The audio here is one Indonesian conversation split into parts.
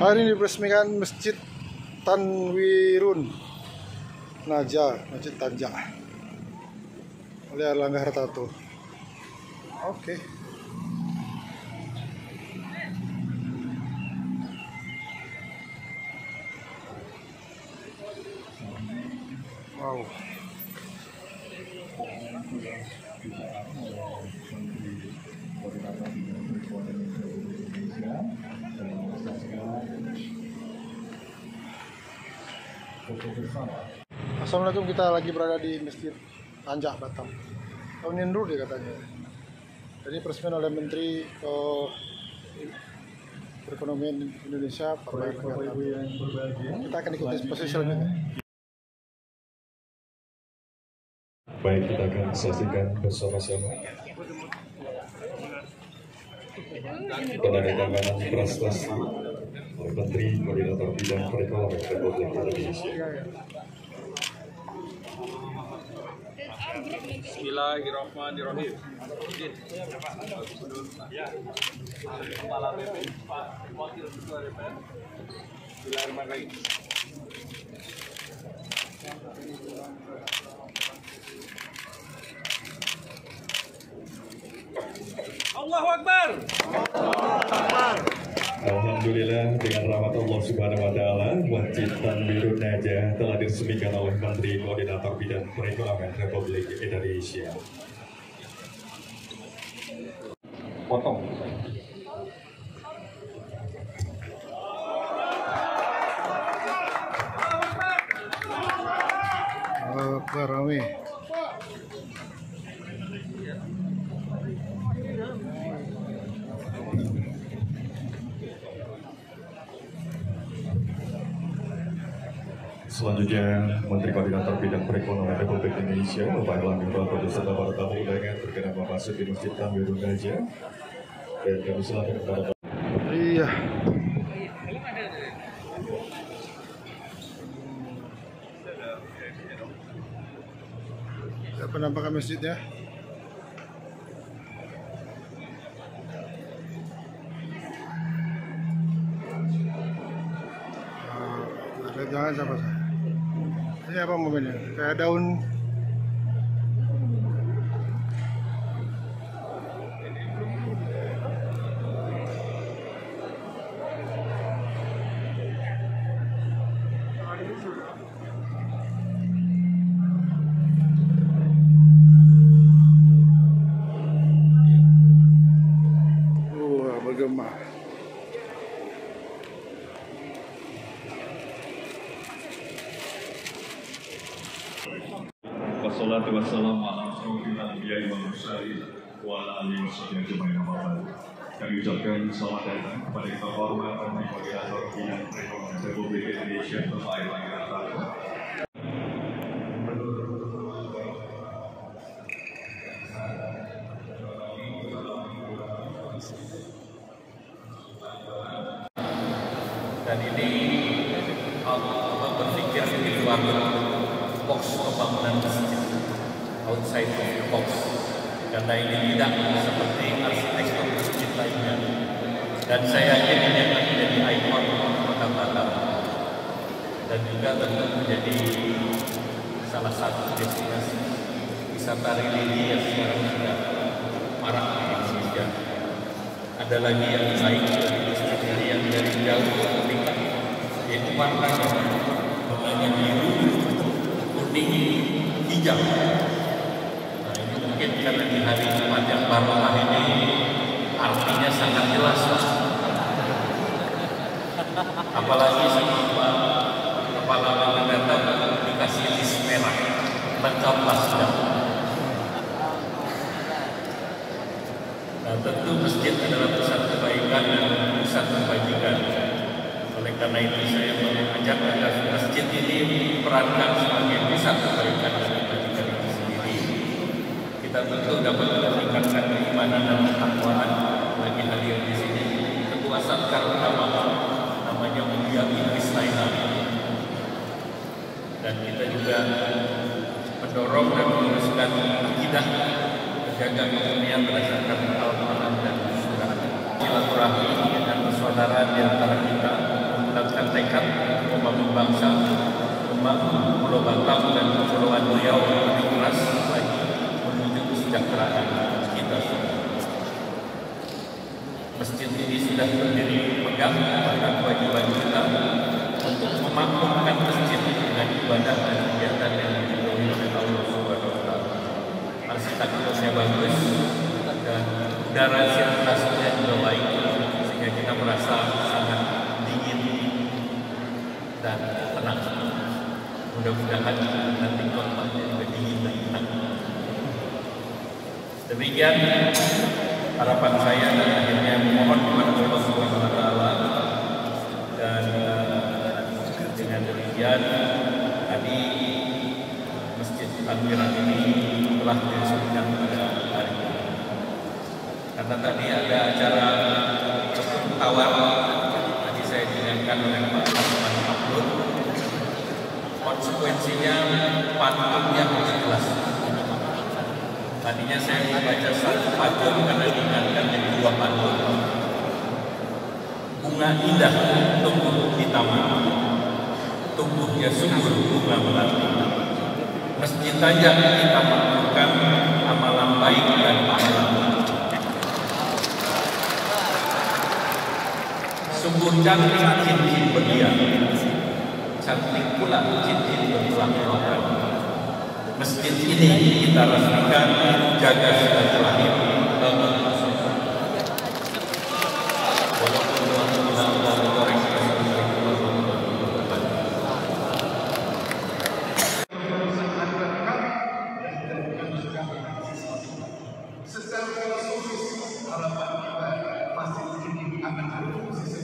Hari ini diresmikan Masjid Tanwirun Naja, Masjid Tanja oleh Erlangga Hartarto. Oke. Wow. Assalamualaikum kita lagi berada di Masjid Tanjak Batam. Tahun dulu dia katanya. Jadi peresmian oleh Menteri eh, Perekonomian Indonesia Pak Erlangga Hartarto. Kita akan ikuti posisi selanjutnya. Baik, kita akan saksikan bersama-sama penandatanganan prestasi Menteri Koordinator Bidang Perekonomian Republik Indonesia. Bismillahirrahmanirrahim. Kepala BP Pak Wakil Ketua DPR. Bismillahirrahmanirrahim. Allahu Akbar. Alhamdulillah dengan rahmat Allah Subhanahu wa taala Masjid Tanwirun Najah telah diresmikan oleh Menteri Koordinator Bidang Perekonomian Republik Indonesia. Potong. Selanjutnya, Menteri Koordinator Bidang Perekonomian Republik Indonesia, Bapak Erlangga Hartarto beserta para tamu undangan berkenan masuk di Masjid Tanwirun Najah. Dan kami silakan kepada Bapak. Iya. Ya, penampakan masjidnya. Ah, ada jangan saya. Apa momennya? Kayak daun Kami ucapkan selamat datang kepada yang terhormat Menteri Koordinator Bidang Republik Indonesia Bapak Erlangga Hartarto. Dan ini uh, berpikir di luar box pembangunan masjid, outside of the box. Karena ini tidak seperti. Dan saya yakin ini akan menjadi ikon kota Batam. Dan juga tentu menjadi salah satu destinasi wisata religi yang sekarang sudah marak di Indonesia. Ada lagi yang lain dari ini yang dari jauh ketika yaitu warnanya warnanya biru, kuning, hijau. Nah ini mungkin karena di hari Jumat yang barokah ini artinya sangat jelas. Apalagi sama kepala datang dikasih list merah, lengkap sudah. Nah, tentu masjid adalah pusat kebaikan dan pusat kebajikan. Oleh karena itu saya mengajak agar masjid ini diperankan sebagai pusat kebaikan dan kebajikan itu sendiri. Kita tentu dapat Satker utama namanya Mulia Idris Lainal. Dan kita juga mendorong dan meneruskan akidah menjaga kemuliaan berdasarkan Al-Quran dan Surah silaturahmi dan persaudaraan di antara kita membulatkan tekad membangun bangsa, membangun Pulau Batam dan Kepulauan Riau lebih keras lagi menuju kesejahteraan kita semua. Masjid ini sudah berdiri pegang bahkan kewajiban kita untuk memakmurkan masjid dengan ibadah dan kegiatan yang diridhoi oleh Allah Subhanahu wa taala. Arsitekturnya bagus dan udara sirkulasinya juga baik sehingga kita merasa sangat dingin dan tenang. Mudah-mudahan nanti kotbahnya juga dingin dan tenang. Demikian harapan saya dan akhirnya memohon kepada Allah Subhanahu wa taala dan eh, dengan demikian tadi Masjid Tanwiran ini telah diresmikan pada hari ini. Karena tadi ada acara tawar tadi saya diingatkan oleh Pak Asman Abdul konsekuensinya pantunnya harus jelas. Tadinya saya membaca satu pantun karena diingatkan jadi dua pantun. Bunga indah tumbuh di taman, tumbuhnya subur bunga melati. Masjid saja kita makmurkan amalan baik dan pahala. Sungguh cantik cincin berlian, cantik pula cincin bertulang rokan. Masjid ini kita resmikan jaga silaturahim Secara harapan kita ini akan berfungsi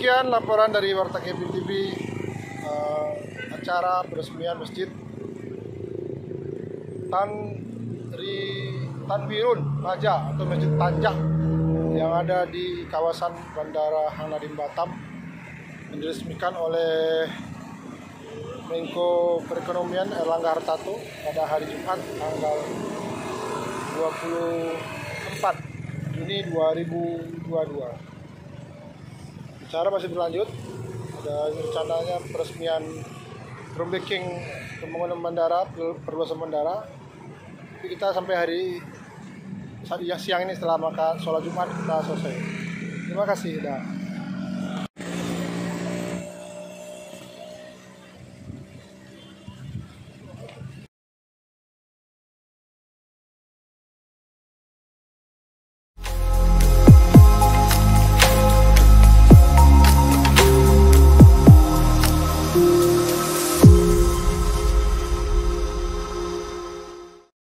Demikian laporan dari Warta Kepin TV eh, acara peresmian masjid Tan Ri Tanwirun Raja atau Masjid Tanjak yang ada di kawasan Bandara Hang Nadim Batam yang diresmikan oleh Menko Perekonomian Erlangga Hartarto pada hari Jumat tanggal 24 Juni 2022 acara masih berlanjut. Ada rencananya peresmian groundbreaking pembangunan bandara perluasan bandara. Tapi kita sampai hari saat- siang ini setelah maka sholat jumat kita selesai. Terima kasih